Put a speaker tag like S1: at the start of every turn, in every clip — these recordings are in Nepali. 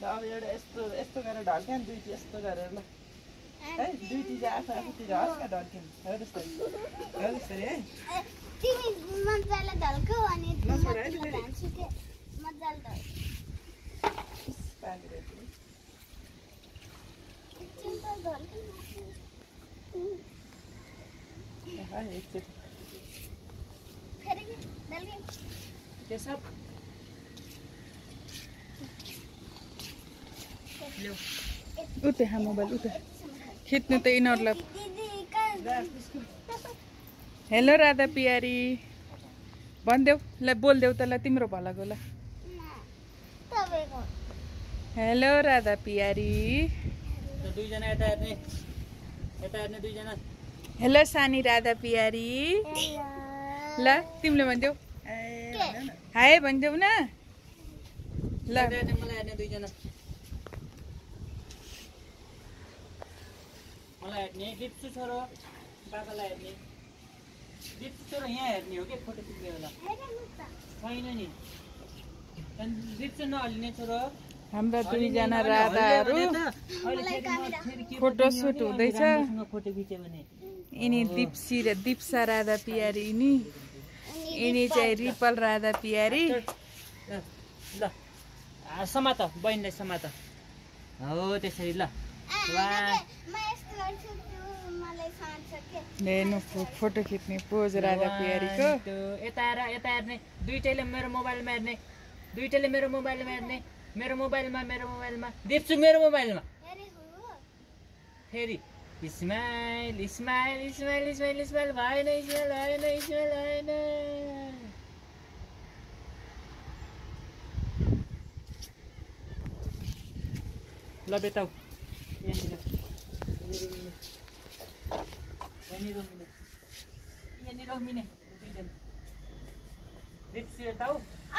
S1: ल अब एउटा यस्तो यस्तो गरेर ढल्क्या नि दुइटी यस्तो गरेर ल। है चाहिँ आफू आफूतिर हल्का ढल्क्या हो। त्यस्तरी हो। त्यस्तरी है
S2: मजाले अनि
S1: एकचोटि।
S2: के?
S1: सब?
S3: उतै हा मोबाइल उतै खिच्नु त यिनीहरूलाई हेलो राधा पियारी भनिदेऊ ल बोलिदेऊ त ल तिम्रो भलाको ल हेलो राधा पियारी हेलो सानी राधा पियारी ल तिमीले भनिदेऊ। हाय भनिदेऊ न ल
S1: यता हेर्ने दिप्सु छोरो बाबालाई हेर्ने दिप्सु छोरो यहाँ हेर्ने हो कि फोटो खिच्ने बेला छैन नि अनि दिप्सु नहल्ने छोरो
S3: हाम्रा दुईजना राधाहरू फोटो सुट हुँदैछ।
S1: फोटो खिच्यो भने
S3: यिनी दिप्सी र दिप्सा राधा पियारी यिनी यिनी चाहिँ रिपल राधा पियारी
S1: ल समात बहिनीलाई समात हो त्यसरी ल
S2: म यस्तो गर्छु त्यो मलाई साँच्छ के
S3: हेर्नु फो- फोटो खिच्ने पोज राधा पियारीको।
S1: यता हेर यता हेर्ने। दुइटैले मेरो मोबाइलमा हेर्ने। दुइटैले मेरो मोबाइलमा हेर्ने। मेरो मोबाइलमा मेरो मोबाइलमा। देख्छु मेरो मोबाइलमा। फेरि। Smile smile smile smile smile भएन स्माइल भएन स्माइल भएन। ल बेताउ।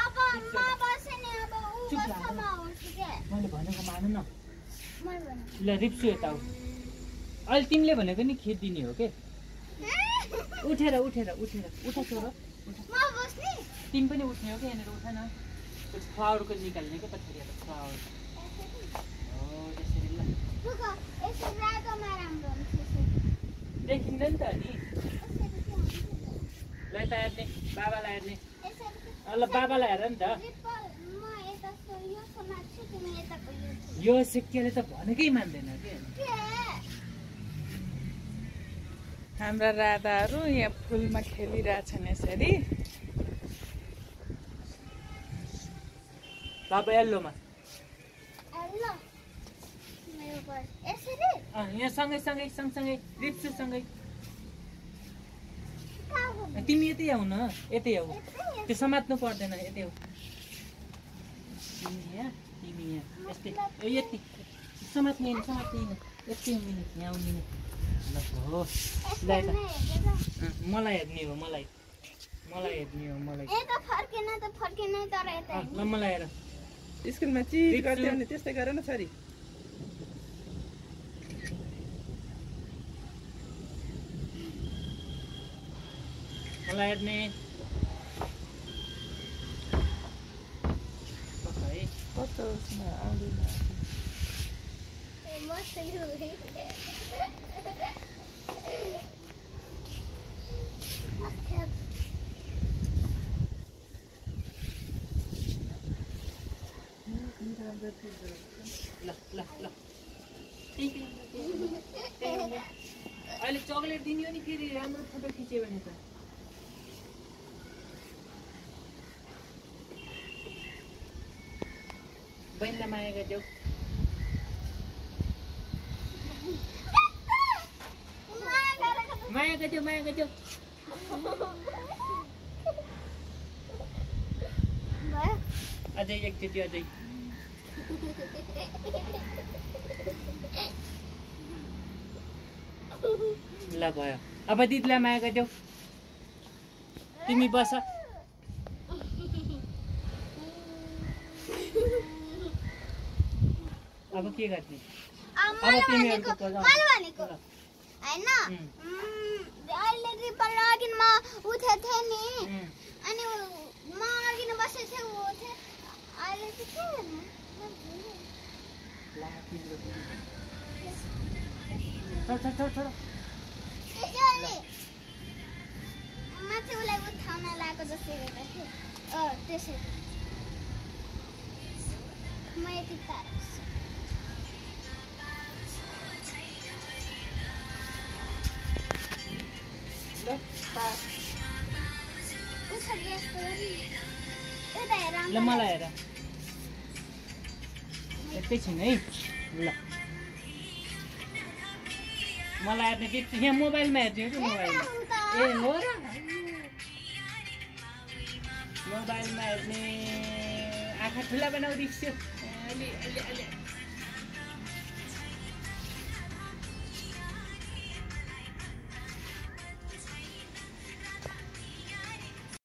S2: अब म अब
S1: मैले भनेको मानु न ल रिप्सु यताउ अहिले तिमीले भनेको नि खिचिदिने हो के उठेर उठेर उठेर उठ छोरो तिमी पनि उठ्ने हो कि यहाँनिर उठ न फ्लावरको निकाल्ने क्या पछाडि फ्लावर हो त्यसरी ल
S2: लुक यसो रातोमा राम्रो हुन्छ यसो।
S1: त नि
S2: के हुन्छ?
S1: ल यता हेर्ने बाबालाई हेर्ने ल बाबालाई हेर नि त
S2: यो
S1: सिक्केले त भनेकै मान्दैन के?
S3: हाम्रा राधाहरू यहाँ फुलमा खेलिरहेछन् यसरी
S1: बाबा यल्लोमा यहाँ सँगै सँगै सँगसँगै रिप्सुसँगै? तिमी यतै आऊ न यतै आऊ? त्यो समात्नु पर्दैन यतै आऊ तिमी यहाँ तिमी यहाँ। यस्तै। ए यति। समात्ने समात्ने यति मिने यहाँ उमिने ल हो। ल मलाई हेर्ने हो मलाई। मलाई हेर्ने हो मलाई।
S2: यता फर्केन त फर्केन तर यता।
S1: अँ, ल मलाई हेर।
S3: स्कुलमा चिज. गर्थ्यो भने त्यस्तै गर न छोरी।
S1: हेर्ने ल ल ल। अहिले चक्लेट दिने हो नि फेरि राम्रो फोटो खिच्यो भने त।
S2: Cuéntame, Maega, yo.
S1: Maega, yo, Maega, yo.
S2: Ajay
S1: एक दीदी अजय ल भयो अब दिदीलाई माया गरिदेऊ तिमी बस अब के गर्ने
S2: अब
S1: तिमीहरूको।
S2: होइन? अहिले रिपल अघि म उठेको थिएँ नि अनि म अघि बसेको थिएँ ऊ थिएँ अहिले चाहिँ के गर्ने? माथि उसलाई उठाउन जस्तो अँ त्यसरी म यति टाढो छु।
S1: ल। मलाई हेर। एकैछिन है। ल। मलाई हेर्ने बित्ति यहाँ मोबाइलमा हेर्ने हो कि मोबाइलमा। ए हो र। मोबाइलमा हेर्ने आँखा ठुला बनाउँदैछु अलि अलि अलि।